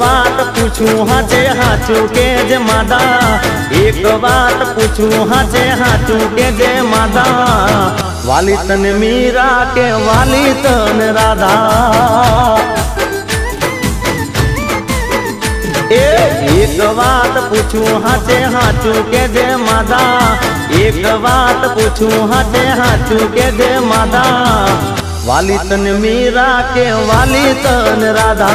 बात पूछूँ हाचे हाचू के जे मादा। एक बात पूछूँ हाचे हाचू के जे मादा। वाली तन मीरा के वाली तन राधा एक बात पूछूँ हाचे हाचू के जे मादा। एक बात पूछूँ हाचे हाचू के जे मादा। वाली तन मीरा के वाली तन राधा।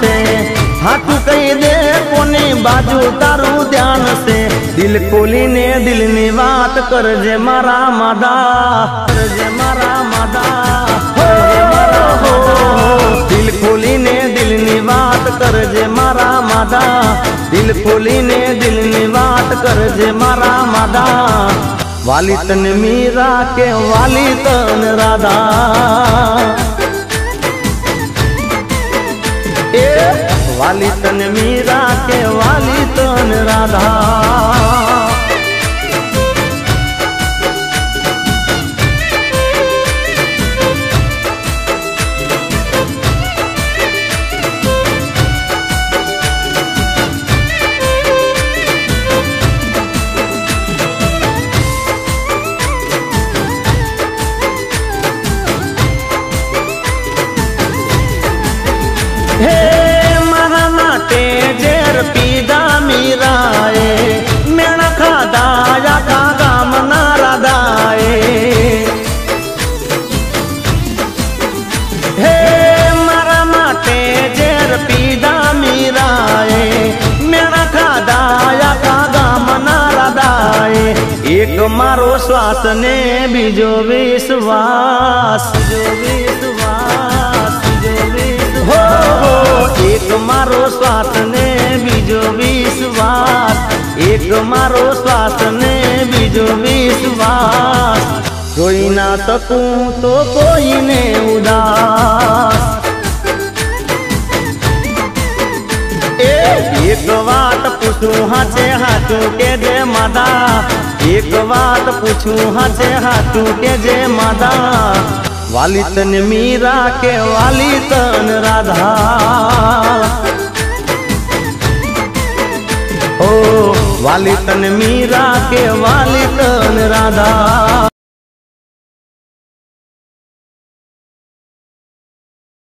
છે. હાથું કહી દે કોની બાજુ તારું ધ્યાન છે. દિલ ખોલીને દિલની વાત કરજે મારા માદા. કરજે મારા માદા. દિલ ખોલીને દિલની વાત કરજે મારા માદા. દિલ ખોલીને દિલની વાત કરજે મારા માદા. વાલી તન મીરા કે વાલી તન રાધા. वाली तन मीरा के वाली तन राधा Hey! એક મારો શ્વાસ ને બીજો વિશ્વાસ બીજો વિશ્વાસ બીજો વિશ્વાસ હો હો એક મારો શ્વાસ ને બીજો વિશ્વાસ એક મારો શ્વાસ ને બીજો વિશ્વાસ જોઈ ના શકું તો કોઈને ઉદાસ એ એક વાત પૂછું હાચે હાચું કે જે માદા एक बात पूछू हजे हाँ हाथू के जे मादा। वाली तन मीरा के वाली तन राधा। ओ वाली तन मीरा के वाली तन राधा।